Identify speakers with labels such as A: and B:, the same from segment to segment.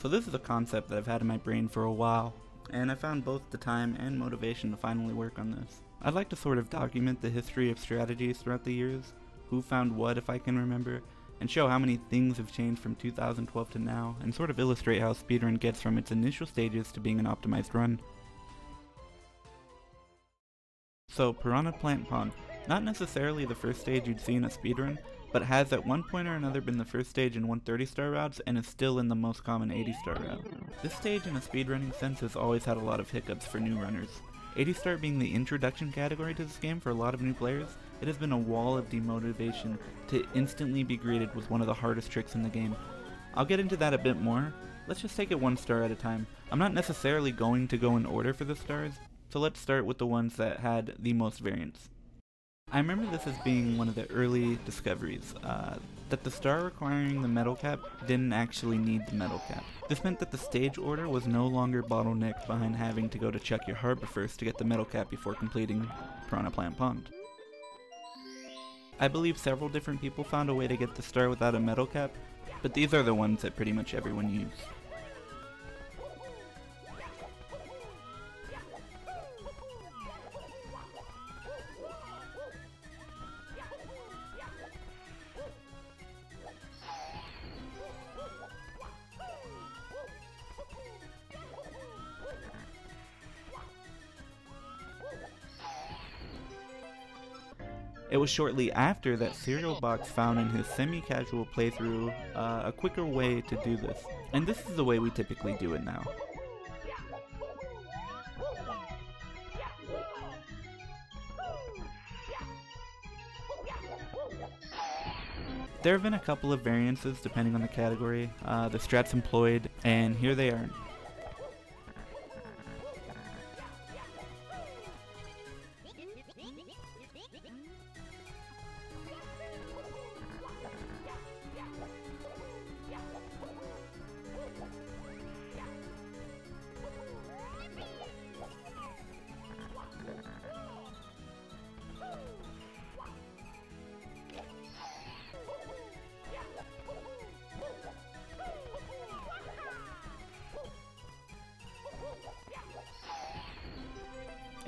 A: So this is a concept that I've had in my brain for a while, and I found both the time and motivation to finally work on this. I'd like to sort of document the history of strategies throughout the years, who found what if I can remember, and show how many things have changed from 2012 to now, and sort of illustrate how speedrun gets from its initial stages to being an optimized run. So, Piranha Plant Pond, not necessarily the first stage you'd see in a speedrun, but has at one point or another been the first stage in 130 star routes and is still in the most common 80 star route. This stage in a speedrunning sense has always had a lot of hiccups for new runners. 80 star being the introduction category to this game for a lot of new players, it has been a wall of demotivation to instantly be greeted with one of the hardest tricks in the game. I'll get into that a bit more, let's just take it one star at a time. I'm not necessarily going to go in order for the stars, so let's start with the ones that had the most variance. I remember this as being one of the early discoveries, uh, that the star requiring the metal cap didn't actually need the metal cap. This meant that the stage order was no longer bottlenecked behind having to go to Chuckya Harbor first to get the metal cap before completing Piranha Plant Pond. I believe several different people found a way to get the star without a metal cap, but these are the ones that pretty much everyone used. It was shortly after that Serialbocks found in his semi-casual playthrough uh, a quicker way to do this. And this is the way we typically do it now. There have been a couple of variances depending on the category, uh, the strats employed, and here they are.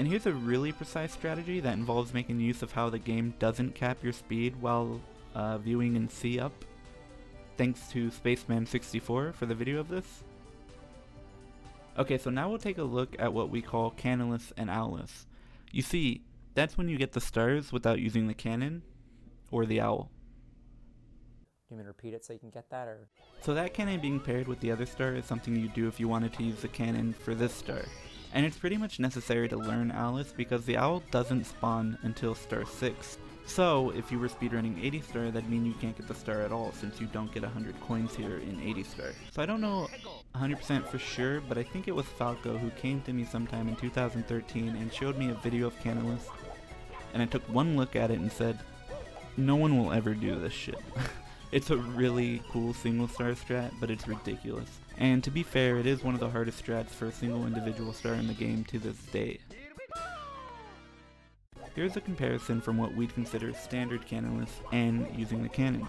A: And here's a really precise strategy that involves making use of how the game doesn't cap your speed while uh, viewing in C up. Thanks to Spaceman64 for the video of this. Okay, so now we'll take a look at what we call Cannonless and Owlless. You see, that's when you get the stars without using the cannon or the owl.
B: Do you want me to repeat it so you can get that, or?
A: So that cannon being paired with the other star is something you do if you wanted to use the cannon for this star and it's pretty much necessary to learn Owlless because the owl doesn't spawn until star 6. So, if you were speedrunning 80 star, that'd mean you can't get the star at all since you don't get 100 coins here in 80 star. So I don't know 100% for sure, but I think it was Foulco who came to me sometime in 2013 and showed me a video of Cannonless, and I took one look at it and said, no one will ever do this shit. It's a really cool single star strat, but it's ridiculous. And to be fair, it is one of the hardest strats for a single individual star in the game to this day. Here's a comparison from what we'd consider standard cannonless and using the cannon.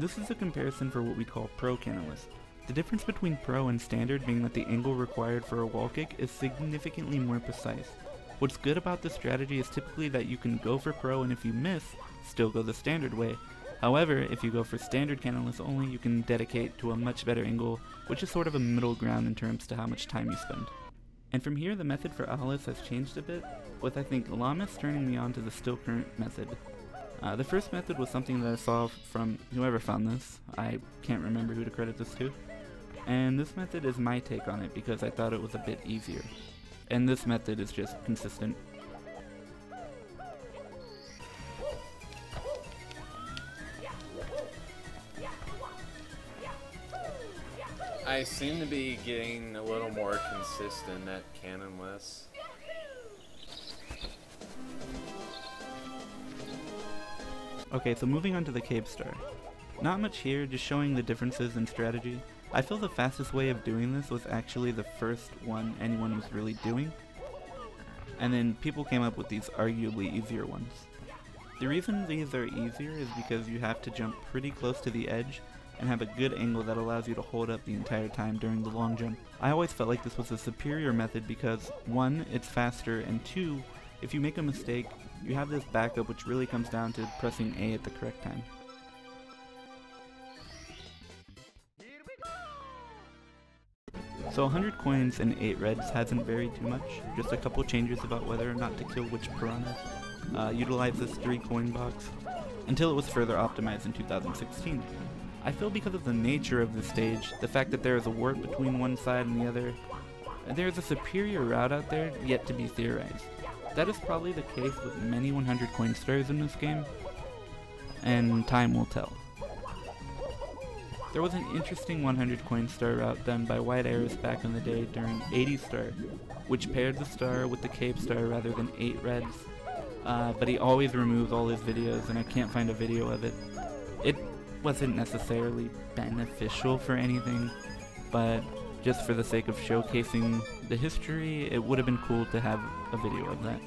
A: And this is a comparison for what we call Pro Cannonless. The difference between Pro and Standard being that the angle required for a wall kick is significantly more precise. What's good about this strategy is typically that you can go for Pro and if you miss, still go the Standard way. However, if you go for Standard Cannonless only, you can dedicate to a much better angle, which is sort of a middle ground in terms to how much time you spend. And from here the method for Owlless has changed a bit, with I think Lahmus turning me on to the still current method. Uh, the first method was something that I saw from whoever found this, I can't remember who to credit this to, and this method is my take on it because I thought it was a bit easier. And this method is just consistent.
C: I seem to be getting a little more consistent at cannonless.
A: Okay, so moving on to the Cave Star. Not much here, just showing the differences in strategy. I feel the fastest way of doing this was actually the first one anyone was really doing, and then people came up with these arguably easier ones. The reason these are easier is because you have to jump pretty close to the edge and have a good angle that allows you to hold up the entire time during the long jump. I always felt like this was a superior method because, one, it's faster, and two, if you make a mistake, you have this backup which really comes down to pressing A at the correct time. So 100 coins and 8 reds hasn't varied too much, just a couple changes about whether or not to kill which piranha. Uh, utilize this 3 coin box, until it was further optimized in 2016. I feel because of the nature of the stage, the fact that there is a warp between one side and the other, there is a superior route out there yet to be theorized. That is probably the case with many 100 coin stars in this game, and time will tell. There was an interesting 100 coin star route done by White Aris back in the day during 80 star, which paired the star with the Cape star rather than 8 reds. Uh, but he always removes all his videos and I can't find a video of it. It wasn't necessarily beneficial for anything, but just for the sake of showcasing the history, it would have been cool to have a video of that.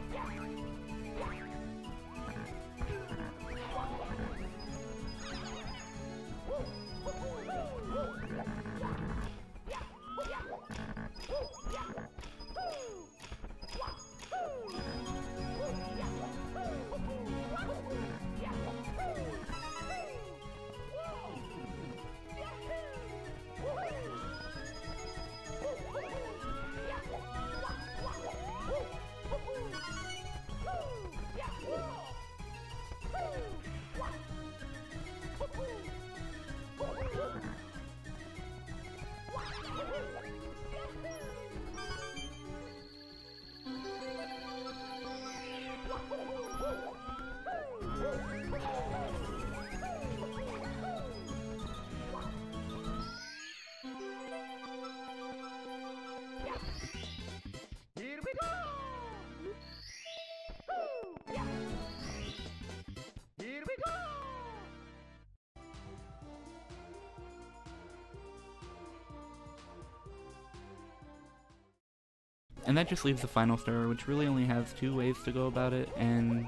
A: And that just leaves the final star, which really only has two ways to go about it, and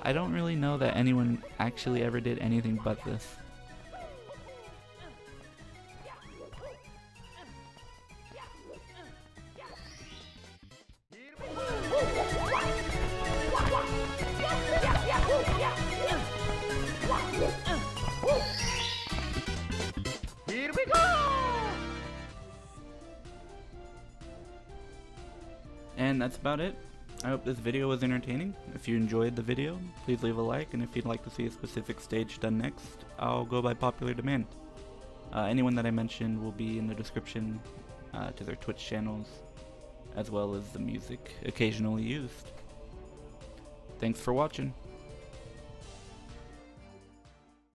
A: I don't really know that anyone actually ever did anything but this. That's about it. I hope this video was entertaining. If you enjoyed the video, please leave a like, and if you'd like to see a specific stage done next, I'll go by popular demand. Uh, anyone that I mentioned will be in the description uh, to their Twitch channels, as well as the music occasionally used. Thanks for watching.